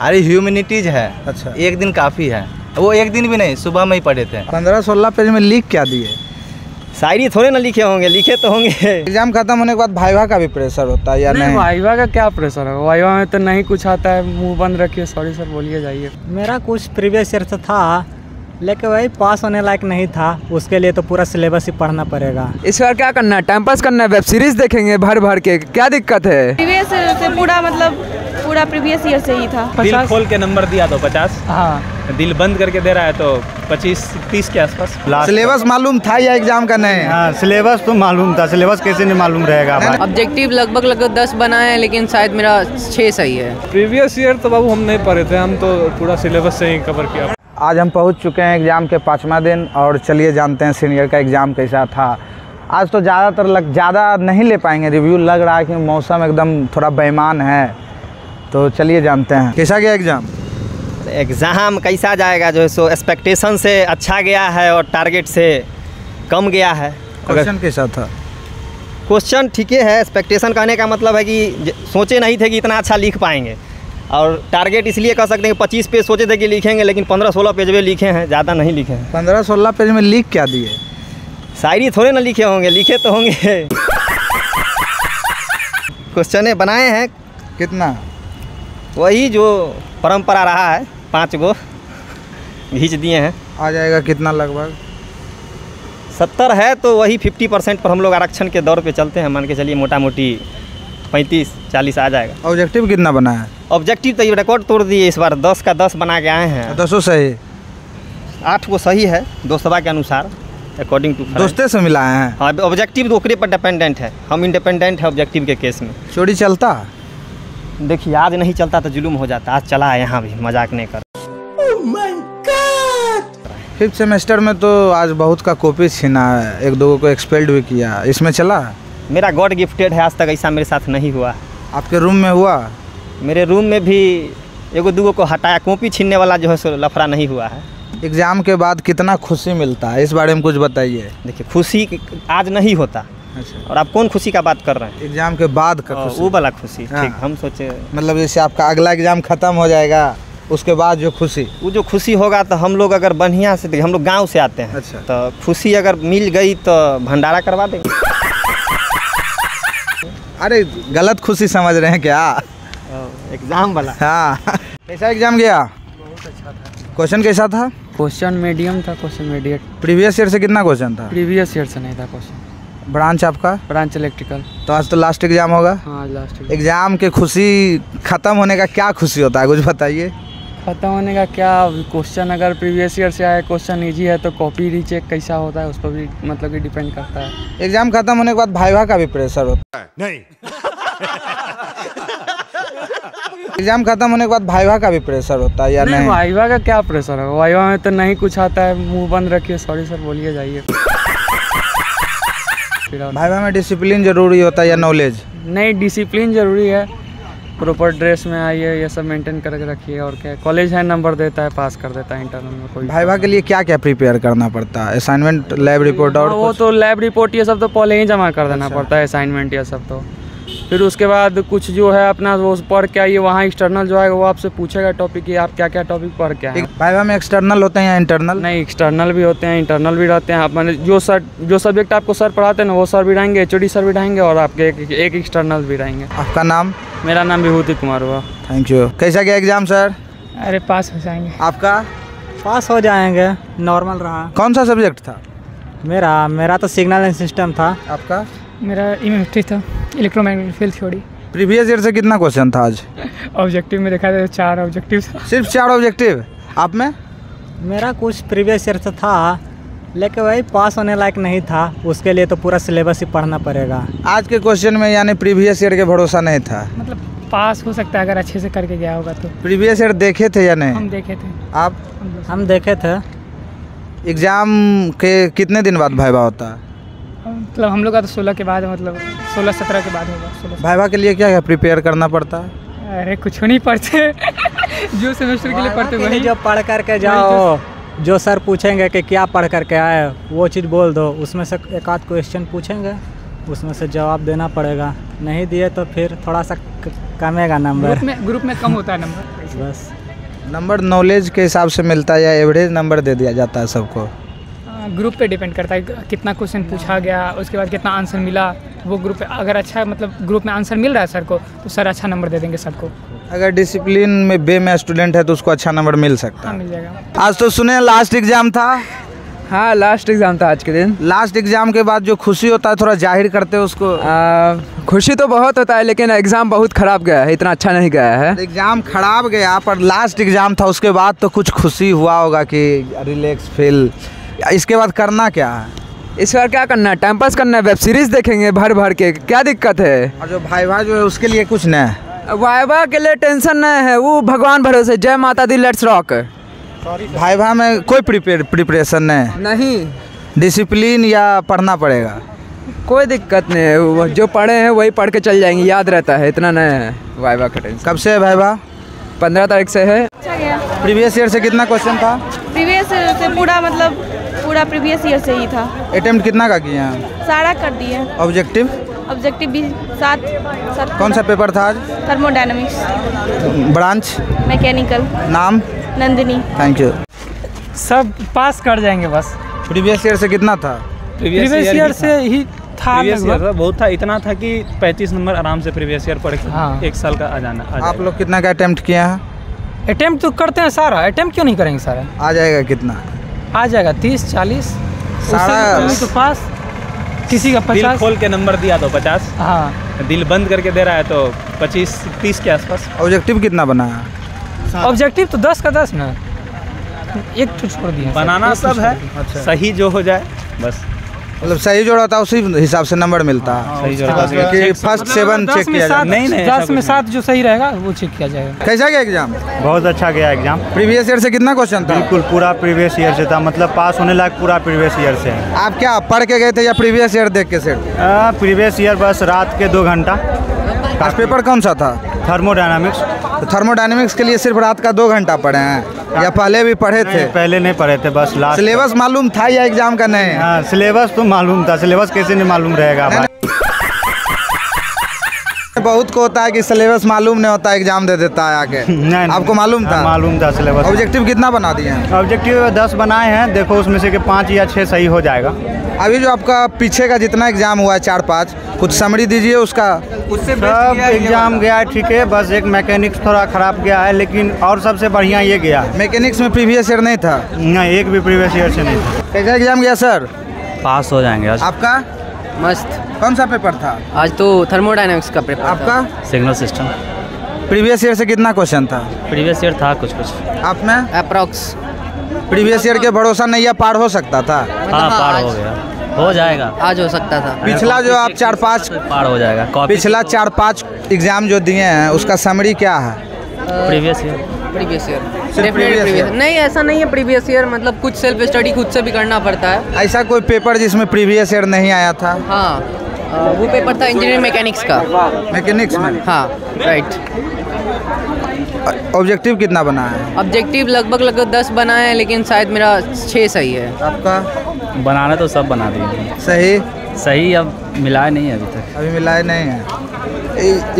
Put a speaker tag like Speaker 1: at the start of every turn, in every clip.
Speaker 1: अरे ह्यूमिनिटीज है।
Speaker 2: अच्छा।
Speaker 1: एक दिन काफ़ी है। वो एक दिन भी नहीं सुबह में ही पढ़े थे।
Speaker 2: पंद्रह सोलह पेज में लिख क्या दिए?
Speaker 3: शायरी थोड़े ना लिखे होंगे लिखे तो होंगे।
Speaker 2: एग्ज़ाम खत्म होने के बाद भाईवा का भी प्रेशर होता है या
Speaker 4: नहीं
Speaker 2: नहीं?
Speaker 4: भाईवा का क्या प्रेशर है? वाइवा में तो नहीं कुछ आता है मुँह बंद रखिए सॉरी सर बोलिए जाइए।
Speaker 5: मेरा कुछ प्रीवियस ईयर से था। लेकिन वही पास होने लायक नहीं था। उसके लिए तो पूरा सिलेबस ही पढ़ना पड़ेगा।
Speaker 6: इस बार क्या करना है? टाइम पास करना है? वेब सीरीज़ देखेंगे भर भर के। क्या दिक्कत है?
Speaker 7: प्रीवियस से पूरा मतलब पूरा प्रीवियस ईयर से ही था।
Speaker 8: दिल खोल के नंबर दिया तो पचास।
Speaker 4: हाँ।
Speaker 8: दिल बंद करके दे रहा है तो पच्चीस तीस के आसपास।
Speaker 2: सिलेबस मालूम था या एग्ज़ाम का नहीं?
Speaker 1: हाँ सिलेबस तो मालूम था। सिलेबस कैसे नहीं मालूम रहेगा
Speaker 9: ऑब्जेक्टिव लगभग लगभग दस बनाए हैं लेकिन शायद मेरा छः सही है।
Speaker 8: प्रीवियस ईयर तो बाबू हम नहीं पढ़े थे हम तो पूरा सिलेबस से ही कवर किया।
Speaker 2: आज हम पहुँच चुके हैं एग्ज़ाम के पाँचवा दिन और चलिए जानते हैं सीनियर का एग्ज़ाम कैसा था। आज तो ज़्यादातर लग ज़्यादा नहीं ले पाएँगे रिव्यू लग रहा है कि मौसम एकदम थोड़ा बेईमान है। तो चलिए जानते हैं। कैसा गया एग्ज़ाम?
Speaker 3: एग्ज़ाम कैसा जाएगा जो है सो एक्सपेक्टेशन से अच्छा गया है और टारगेट से कम गया है।
Speaker 2: क्वेश्चन कैसा था?
Speaker 3: क्वेश्चन ठीक है एक्सपेक्टेशन कहने का मतलब है कि सोचे नहीं थे कि इतना अच्छा लिख पाएँगे। और टारगेट इसलिए कह सकते हैं कि पच्चीस पेज सोचे थे कि लिखेंगे लेकिन पंद्रह सोलह पेज में लिखे हैं ज़्यादा नहीं लिखे हैं।
Speaker 2: पंद्रह सोलह पेज में लिख क्या दिए?
Speaker 3: शायरी थोड़े ना लिखे होंगे लिखे तो होंगे। क्वेश्चन बनाए हैं।
Speaker 2: कितना?
Speaker 3: वही जो परंपरा रहा है पाँच गो खींच दिए हैं।
Speaker 2: आ जाएगा कितना लगभग?
Speaker 3: सत्तर है तो वही फिफ्टी परसेंट पर हम लोग आरक्षण के दौर पे चलते हैं। मान के चलिए मोटा मोटी पैंतीस चालीस आ जाएगा।
Speaker 2: ऑब्जेक्टिव कितना बना है?
Speaker 3: ऑब्जेक्टिव तो ये रिकॉर्ड तोड़ दिए इस बार दस का दस बना के आए हैं।
Speaker 2: दसों सही।
Speaker 3: आठ को सही है दोस्तवा के अनुसार अकॉर्डिंग टू
Speaker 2: दोस्ते से मिलाए हैं।
Speaker 3: हाँ ऑब्जेक्टिव तो ओकरे पर डिपेंडेंट है। हम इंडिपेंडेंट है ऑब्जेक्टिव के केस में।
Speaker 2: चोरी चलता?
Speaker 3: देखिए आज नहीं चलता तो जुलूम हो जाता। आज चला है यहाँ भी मज़ाक नहीं कर।
Speaker 2: फिफ्थ सेमेस्टर में तो आज बहुत का कॉपी छीना है। एक दो को एक्सपेल्ड भी किया। इसमें चला?
Speaker 3: मेरा गॉड गिफ्टेड है आज तक ऐसा मेरे साथ नहीं हुआ।
Speaker 2: आपके रूम में हुआ?
Speaker 3: मेरे रूम में भी एगो दूगो को हटाया कॉपी छीनने वाला जो है सो लफड़ा नहीं हुआ है।
Speaker 2: एग्ज़ाम के बाद कितना खुशी मिलता है? इस बारे में कुछ बताइए।
Speaker 3: देखिए खुशी आज नहीं होता।
Speaker 2: अच्छा।
Speaker 3: और आप कौन खुशी का बात कर रहे हैं?
Speaker 2: एग्ज़ाम के बाद का खुशी।
Speaker 3: वो वाला खुशी
Speaker 2: हाँ।
Speaker 3: ठीक हम सोचे
Speaker 2: मतलब जैसे आपका अगला एग्ज़ाम खत्म हो जाएगा उसके बाद जो खुशी।
Speaker 3: वो जो खुशी होगा तो हम लोग अगर बढ़िया से हम लोग गाँव से आते हैं।
Speaker 2: अच्छा।
Speaker 3: तो खुशी अगर मिल गई तो भंडारा करवा देंगे।
Speaker 2: अरे गलत खुशी समझ रहे हैं क्या?
Speaker 3: एग्ज़ाम वाला।
Speaker 2: हाँ। कैसा एग्ज़ाम गया क्वेश्चन कैसा था?
Speaker 4: क्वेश्चन मीडियम था क्वेश्चन मीडियट
Speaker 2: प्रीवियस ईयर से कितना क्वेश्चन था?
Speaker 4: प्रीवियस ईयर से नहीं था क्वेश्चन
Speaker 2: ब्रांच आपका?
Speaker 4: ब्रांच इलेक्ट्रिकल
Speaker 2: तो आज तो लास्ट एग्ज़ाम होगा।
Speaker 4: हाँ लास्ट
Speaker 2: एग्ज़ाम के खुशी खत्म होने का क्या खुशी होता है कुछ बताइए।
Speaker 4: खत्म होने का क्या क्वेश्चन अगर प्रीवियस ईयर से आए क्वेश्चन ईजी है तो कॉपी रीचेक कैसा होता है उस पर भी मतलब कि डिपेंड करता है।
Speaker 2: एग्ज़ाम खत्म होने के बाद भाईवा का भी प्रेशर होता है। नहीं। एग्ज़ाम खत्म होने के बाद भाईवा का भी प्रेशर होता है या
Speaker 4: नहीं
Speaker 2: नहीं?
Speaker 4: वाइवा का क्या प्रेशर है? वाइवा में तो नहीं कुछ आता है मुँह बंद रखिए सॉरी सर बोलिए जाइए।
Speaker 2: भाईवा में डिसिप्लिन ज़रूरी होता है या नॉलेज
Speaker 4: नहीं डिसिप्लिन ज़रूरी है। प्रॉपर ड्रेस में आइए ये सब मेंटेन करके रखिए और क्या कॉलेज है नंबर देता है पास कर देता है इंटरनल में कोई
Speaker 2: भाईवा के लिए क्या क्या प्रिपेयर करना पड़ता है? असाइनमेंट लैब रिपोर्ट और
Speaker 4: वो तो लैब रिपोर्ट ये सब तो पहले ही जमा कर देना पड़ता है असाइनमेंट ये सब तो। फिर उसके बाद कुछ जो है अपना वो पढ़ के आइए वहाँ एक्सटर्नल जो है वो आपसे पूछेगा टॉपिक कि आप क्या क्या टॉपिक पढ़ के आए
Speaker 2: एक भाईवा में एक्सटर्नल होते हैं या इंटरनल
Speaker 4: नहीं एक्सटर्नल भी होते हैं इंटरनल भी रहते हैं। आप मैंने जो सर जो सब्जेक्ट आपको सर पढ़ाते हैं ना वो सर भी रहेंगे एच सर भी रहेंगे और आपके एक एक्सटर्नल भी रहेंगे।
Speaker 2: आपका नाम?
Speaker 4: मेरा नाम विभूति कुमार हुआ।
Speaker 2: थैंक यू कैसा गया एग्ज़ाम सर
Speaker 5: अरे पास हो जाएँगे।
Speaker 2: आपका?
Speaker 5: पास हो जाएँगे नॉर्मल रहा।
Speaker 2: कौन सा सब्जेक्ट था?
Speaker 5: मेरा मेरा तो सिग्नल एंड सिस्टम था।
Speaker 2: आपका?
Speaker 7: मेरा इमेट्री था electromagnetic field theory
Speaker 2: previous year से कितना क्वेश्चन था आज?
Speaker 7: ऑब्जेक्टिव में देखा जाए तो चार ऑब्जेक्टिव
Speaker 2: सिर्फ़ चार ऑब्जेक्टिव आप में?
Speaker 5: मेरा कुछ प्रीवियस ईयर से था लेकिन वही पास होने लायक नहीं था। उसके लिए तो पूरा सिलेबस ही पढ़ना पड़ेगा।
Speaker 2: आज के क्वेश्चन में यानी प्रीवियस ईयर के भरोसा नहीं था।
Speaker 7: मतलब पास हो सकता है अगर अच्छे से करके गया होगा तो।
Speaker 2: प्रीवियस ईयर देखे थे या नहीं?
Speaker 7: हम देखे थे।
Speaker 2: आप?
Speaker 5: हम देखे थे।
Speaker 2: एग्ज़ाम के कितने दिन बाद भाईवा होता? है
Speaker 7: मतलब हम लोग का तो सोलह के बाद मतलब सोलह सत्रह के बाद होगा सोलह
Speaker 2: भाईवा के लिए क्या क्या प्रिपेयर करना पड़ता? है
Speaker 7: अरे कुछ नहीं पढ़ते। जो सेमेस्टर के लिए पढ़ते वही।
Speaker 5: जो पढ़ करके जाओ। जो सर पूछेंगे कि क्या पढ़ करके आए वो चीज़ बोल दो। उसमें से एक आध क्वेश्चन पूछेंगे उसमें से जवाब देना पड़ेगा। नहीं दिए तो फिर थोड़ा सा कमेगा नंबर
Speaker 7: ग्रुप में ग्रुप में कम होता है नंबर
Speaker 5: बस।
Speaker 2: नंबर नॉलेज के हिसाब से मिलता है या एवरेज नंबर दे दिया जाता है सबको?
Speaker 7: ग्रुप पे डिपेंड करता है कितना क्वेश्चन पूछा गया उसके बाद कितना आंसर मिला। वो ग्रुप अगर अच्छा मतलब ग्रुप में आंसर मिल रहा है सर को तो सर अच्छा नंबर दे देंगे सबको।
Speaker 2: अगर डिसिप्लिन में बे में स्टूडेंट है तो उसको अच्छा नंबर मिल सकता
Speaker 7: हाँ
Speaker 2: है।
Speaker 7: मिल जाएगा।
Speaker 2: आज तो सुने लास्ट एग्ज़ाम था?
Speaker 6: हाँ लास्ट एग्ज़ाम था आज के दिन।
Speaker 2: लास्ट एग्ज़ाम के बाद जो खुशी होता है थोड़ा ज़ाहिर करते हैं उसको?
Speaker 6: आ, खुशी तो बहुत होता है लेकिन एग्ज़ाम बहुत ख़राब गया है इतना अच्छा नहीं गया है।
Speaker 2: एग्ज़ाम खराब गया पर लास्ट एग्ज़ाम था उसके बाद तो कुछ खुशी हुआ होगा कि रिलैक्स फील इसके बाद करना क्या है?
Speaker 6: इस बार क्या करना है? टाइम पास करना है वेब सीरीज़ देखेंगे भर भर के। क्या दिक्कत है?
Speaker 2: और जो भाई भाई जो है उसके लिए कुछ है।
Speaker 6: वाइवा के लिए टेंशन नहीं है वो भगवान भरोसे। जय माता दी लेट्स रॉक
Speaker 2: भाई भाई में कोई प्रिपेयर प्रिपरेशन नहीं है।
Speaker 6: नहीं।
Speaker 2: डिसिप्लिन या पढ़ना पड़ेगा।
Speaker 6: कोई दिक्कत नहीं है वो जो पढ़े हैं वही पढ़ के चल जाएँगे याद रहता है इतना नहीं है वाइवा का टेंशन
Speaker 2: कब से है भाई भा
Speaker 6: पंद्रह तारीख से है।
Speaker 10: अच्छा
Speaker 2: प्रीवियस ईयर से कितना क्वेश्चन था?
Speaker 10: प्रीवियस ईयर से पूरा मतलब पूरा प्रीवियस ईयर से ही था।
Speaker 2: अटेम्प्ट कितना का किया?
Speaker 10: सारा कर दिए।
Speaker 2: ऑब्जेक्टिव
Speaker 10: ऑब्जेक्टिव भी सात सात
Speaker 2: कौन सा पेपर था आज?
Speaker 10: थर्मोडायनामिक्स
Speaker 2: ब्रांच
Speaker 10: मैकेनिकल
Speaker 2: नाम?
Speaker 10: नंदिनी.
Speaker 2: थैंक यू
Speaker 11: सब पास कर जाएँगे बस।
Speaker 2: प्रीवियस ईयर से कितना था?
Speaker 11: प्रीवियस ईयर से ही था
Speaker 8: प्रीवियस ईयर बहुत था इतना था कि 35 नंबर आराम से प्रीवियस ईयर पढ़ के
Speaker 11: हाँ।
Speaker 8: एक साल का आ जाना आ
Speaker 2: आप लोग कितना का अटेम्प्ट किए हैं?
Speaker 11: अटेम्प्ट तो करते हैं सारा। अटेम्प्ट क्यों नहीं करेंगे सारा?
Speaker 2: आ जाएगा कितना?
Speaker 11: आ जाएगा तीस चालीस।
Speaker 2: सारा-
Speaker 11: तो पास किसी का
Speaker 8: दिल
Speaker 11: पचास?
Speaker 8: खोल के नंबर दिया तो 50
Speaker 11: हाँ।
Speaker 8: दिल बंद करके दे रहा है तो 25 30 के आसपास।
Speaker 2: ऑब्जेक्टिव कितना बनाया
Speaker 11: ऑब्जेक्टिव तो दस का दस ना। एक तो छोड़ दिया।
Speaker 8: बनाना
Speaker 11: तो
Speaker 8: सब है।
Speaker 11: छोड़
Speaker 8: सही जो हो जाए बस।
Speaker 2: मतलब सही जोड़ा होता है उसी हिसाब से नंबर मिलता। है
Speaker 8: सही जोड़ा
Speaker 2: फ़र्स्ट सेवन चेक किया जाता।
Speaker 8: नहीं, नहीं,
Speaker 11: दस में सात जो सही रहेगा वो चेक किया जाएगा।
Speaker 2: कैसा गया एग्ज़ाम
Speaker 1: बहुत अच्छा गया एग्ज़ाम
Speaker 2: प्रीवियस ईयर से कितना क्वेश्चन था?
Speaker 1: बिल्कुल पूरा प्रीवियस ईयर से था। मतलब पास होने लायक पूरा प्रीवियस ईयर से।
Speaker 2: आप क्या पढ़ के गए थे या प्रीवियस ईयर देख के सेट
Speaker 1: प्रीवियस ईयर बस रात के दो घंटा।
Speaker 2: पेपर कौन सा था?
Speaker 1: थर्मोडायनामिक्स
Speaker 2: तो थर्मोडाइनमिक्स के लिए सिर्फ़ रात का दो घंटा पढ़े हैं या पहले भी पढ़े थे?
Speaker 1: पहले नहीं पढ़े थे बस लास्ट
Speaker 2: सिलेबस मालूम था या एग्ज़ाम का नहीं? हाँ
Speaker 1: सिलेबस तो मालूम था सिलेबस कैसे नहीं मालूम रहेगा
Speaker 2: बहुत को होता है कि सिलेबस मालूम नहीं होता एग्ज़ाम दे देता है आके।
Speaker 1: नहीं, नहीं।
Speaker 2: आपको मालूम था?
Speaker 1: हाँ, मालूम था सिलेबस
Speaker 2: ऑब्जेक्टिव कितना बना दिए हैं?
Speaker 1: ऑब्जेक्टिव दस बनाए हैं देखो उसमें से कि पाँच या छः सही हो जाएगा।
Speaker 2: अभी जो आपका पीछे का जितना एग्ज़ाम हुआ है चार पाँच कुछ समरी दीजिए उसका।
Speaker 1: उससे सब एग्ज़ाम गया है ठीक है बस एक मैकेनिक्स थोड़ा खराब गया है लेकिन और सबसे बढ़िया ये गया।
Speaker 2: मैकेनिक्स में प्रीवियस ईयर नहीं था?
Speaker 1: नहीं एक भी प्रीवियस ईयर से नहीं था।
Speaker 2: कैसा एग्ज़ाम गया सर
Speaker 1: पास हो जाएँगे
Speaker 2: आपका?
Speaker 9: मस्त।
Speaker 2: कौन सा पेपर था?
Speaker 9: आज तो थर्मोडायनामिक्स का पेपर
Speaker 2: आपका?
Speaker 1: सिग्नल सिस्टम
Speaker 2: प्रीवियस ईयर से कितना क्वेश्चन था?
Speaker 1: प्रीवियस ईयर था कुछ कुछ।
Speaker 2: आप में?
Speaker 9: अप्रॉक्स
Speaker 2: प्रीवियस ईयर के भरोसा नहीं या पार हो सकता था?
Speaker 1: हाँ पार हो गया। हो जाएगा।
Speaker 9: आज हो सकता था।
Speaker 2: पिछला जो आप चार पाँच
Speaker 1: पार हो जाएगा।
Speaker 2: पिछला चार पाँच एग्ज़ाम जो दिए हैं उसका समरी क्या है?
Speaker 1: Previous year
Speaker 9: previous year
Speaker 2: previous
Speaker 9: नहीं ऐसा नहीं है प्रीवियस ईयर मतलब कुछ सेल्फ स्टडी खुद से भी करना पड़ता है।
Speaker 2: ऐसा कोई पेपर जिसमें प्रीवियस ईयर नहीं आया था?
Speaker 9: हाँ वो पेपर था इंजीनियरिंग मैकेनिक्स का।
Speaker 2: मैकेनिक्स में?
Speaker 9: हाँ राइट
Speaker 2: ऑब्जेक्टिव कितना बना है?
Speaker 9: ऑब्जेक्टिव लगभग लगभग दस बनाए हैं लेकिन शायद मेरा छः सही है।
Speaker 2: आपका?
Speaker 1: बनाना तो सब बना दिए।
Speaker 2: सही?
Speaker 1: सही अब मिला नहीं है अभी तक।
Speaker 2: अभी मिलाए नहीं है।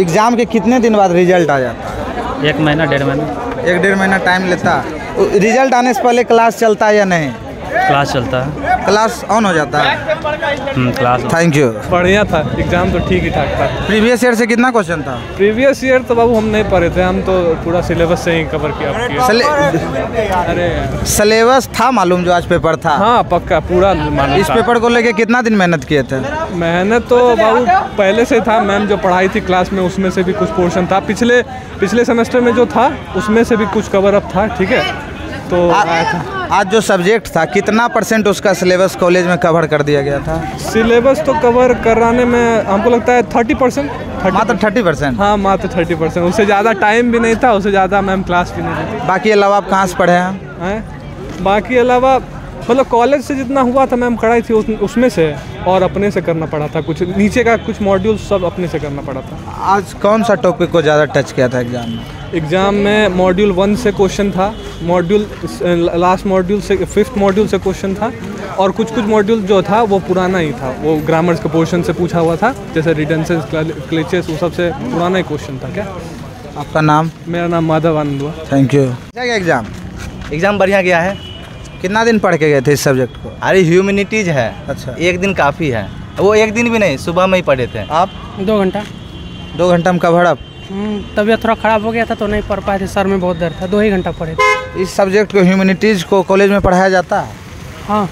Speaker 2: एग्ज़ाम के कितने दिन बाद रिज़ल्ट आ जाता? है
Speaker 1: एक महीना डेढ़ महीना।
Speaker 2: एक डेढ़ महीना टाइम लेता। रिज़ल्ट आने से पहले क्लास चलता है या नहीं?
Speaker 1: क्लास चलता है।
Speaker 2: क्लास ऑन हो जाता है।
Speaker 1: क्लास
Speaker 2: थैंक यू
Speaker 8: बढ़िया था एग्ज़ाम तो ठीक ही ठाक था।
Speaker 2: प्रीवियस ईयर से कितना क्वेश्चन था?
Speaker 8: प्रीवियस ईयर तो बाबू हम नहीं पढ़े थे हम तो पूरा सिलेबस से ही कवर किया। किया।
Speaker 2: सले-
Speaker 8: अरे।
Speaker 2: सिलेबस था मालूम जो आज पेपर था।
Speaker 8: हाँ पक्का पूरा मालूम
Speaker 2: इस पेपर को लेके कितना दिन मेहनत किए थे?
Speaker 8: मेहनत तो बाबू पहले से था मैम जो पढ़ाई थी क्लास में उसमें से भी कुछ पोर्शन था। पिछले पिछले सेमेस्टर में जो था उसमें से भी कुछ कवर अप था ठीक है? तो
Speaker 2: आ, आज जो सब्जेक्ट था कितना परसेंट उसका सिलेबस कॉलेज में कवर कर दिया गया था?
Speaker 8: सिलेबस तो कवर कराने में हमको लगता है थर्टी परसेंट
Speaker 2: मात्र थर्टी परसेंट
Speaker 8: हाँ मात्र थर्टी परसेंट उससे ज़्यादा टाइम भी नहीं था उससे ज़्यादा मैम क्लास भी नहीं थी।
Speaker 2: बाकी अलावा आप कहाँ से पढ़े हैं?
Speaker 8: हैं? बाकी अलावा मतलब कॉलेज से जितना हुआ था मैम कराई थी उस, उसमें से और अपने से करना पड़ा था कुछ। नीचे का कुछ मॉड्यूल सब अपने से करना पड़ा था।
Speaker 2: आज कौन सा टॉपिक को ज़्यादा टच किया था एग्ज़ाम में?
Speaker 8: एग्ज़ाम में मॉड्यूल वन से क्वेश्चन था मॉड्यूल लास्ट मॉड्यूल से फिफ्थ मॉड्यूल से क्वेश्चन था और कुछ कुछ मॉड्यूल जो था वो पुराना ही था। वो ग्रामर्स के पोर्शन से पूछा हुआ था जैसे रिडेंसेस क्लिचेस वो सबसे पुराना ही क्वेश्चन था क्या?
Speaker 2: आपका नाम?
Speaker 8: मेरा नाम माधव आनंद हुआ।
Speaker 2: थैंक यू क्या गया एग्ज़ाम
Speaker 12: एग्ज़ाम बढ़िया गया है।
Speaker 2: कितना दिन पढ़ के गए थे इस सब्जेक्ट को?
Speaker 12: अरे ह्यूमैनिटीज है।
Speaker 2: अच्छा।
Speaker 12: एक दिन काफ़ी है। वो एक दिन भी नहीं सुबह में ही पढ़े थे।
Speaker 2: आप?
Speaker 11: दो घंटा।
Speaker 2: दो घंटा में कवर अप
Speaker 11: हम्म, तबीयत थोड़ा ख़राब हो गया था तो नहीं पढ़ पाए थे सर में बहुत दर्द था दो ही घंटा पढ़े थे।
Speaker 2: इस सब्जेक्ट को ह्यूमैनिटीज़ को कॉलेज में पढ़ाया जाता? है।
Speaker 11: हाँ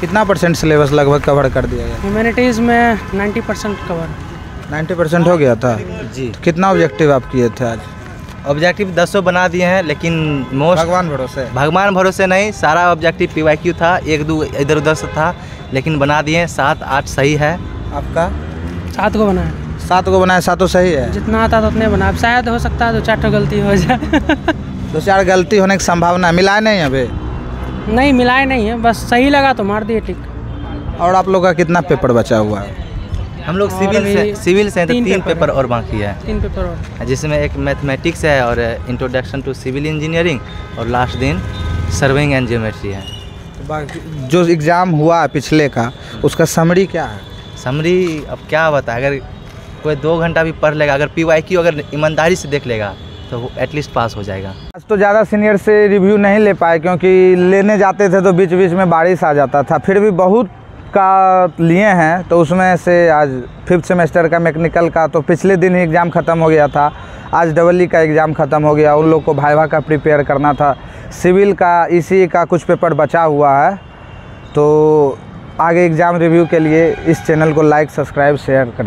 Speaker 2: कितना परसेंट सिलेबस लगभग कवर कर दिया गया?
Speaker 11: ह्यूमैनिटीज़ में 90 परसेंट कवर
Speaker 2: 90 परसेंट हो गया था।
Speaker 12: जी।
Speaker 2: तो कितना ऑब्जेक्टिव आप किए थे आज?
Speaker 12: ऑब्जेक्टिव दसों बना दिए हैं लेकिन मोस्ट
Speaker 2: भगवान भरोसे।
Speaker 12: भगवान भरोसे नहीं सारा ऑब्जेक्टिव पीवाईक्यू था एक दो इधर उधर से था लेकिन बना दिए सात आठ सही है।
Speaker 2: आपका?
Speaker 11: सात को बनाया।
Speaker 2: सात को बनाए सातों सही है?
Speaker 11: जितना आता था उतने बना। अब शायद हो सकता है दो चार गलती हो जाए।
Speaker 2: दो चार गलती होने की संभावना है। मिलाए नहीं अभी?
Speaker 11: नहीं मिलाए नहीं है बस सही लगा तो मार दिए टिक
Speaker 2: और आप लोग का कितना पेपर बचा हुआ है?
Speaker 12: हम लोग सिविल से सिविल से तो
Speaker 11: तीन
Speaker 12: तीन
Speaker 11: पेपर
Speaker 12: पेपर और बाकी है।
Speaker 11: तीन पेपर और।
Speaker 12: जिसमें एक मैथमेटिक्स है और इंट्रोडक्शन टू सिविल इंजीनियरिंग और लास्ट दिन सर्विंग एंड ज्योमेट्री है।
Speaker 2: तो बाकी जो एग्ज़ाम हुआ है पिछले का उसका समरी क्या है?
Speaker 12: समरी अब क्या बताए अगर कोई दो घंटा भी पढ़ लेगा अगर पी वाई क्यू अगर ईमानदारी से देख लेगा तो वो एटलीस्ट पास हो जाएगा।
Speaker 2: आज तो ज़्यादा सीनियर से रिव्यू नहीं ले पाए क्योंकि लेने जाते थे तो बीच बीच में बारिश आ जाता था फिर भी बहुत का लिए हैं तो उसमें से आज फिफ्थ सेमेस्टर का मैकेनिकल का तो पिछले दिन ही एग्ज़ाम ख़त्म हो गया था। आज डबल ई का एग्ज़ाम ख़त्म हो गया, उन लोग को भाई का प्रिपेयर करना था। सिविल का ईसी का कुछ पेपर बचा हुआ है तो आगे एग्ज़ाम रिव्यू के लिए इस चैनल को लाइक सब्सक्राइब शेयर करें।